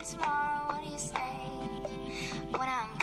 tomorrow, what do you say? When I'm.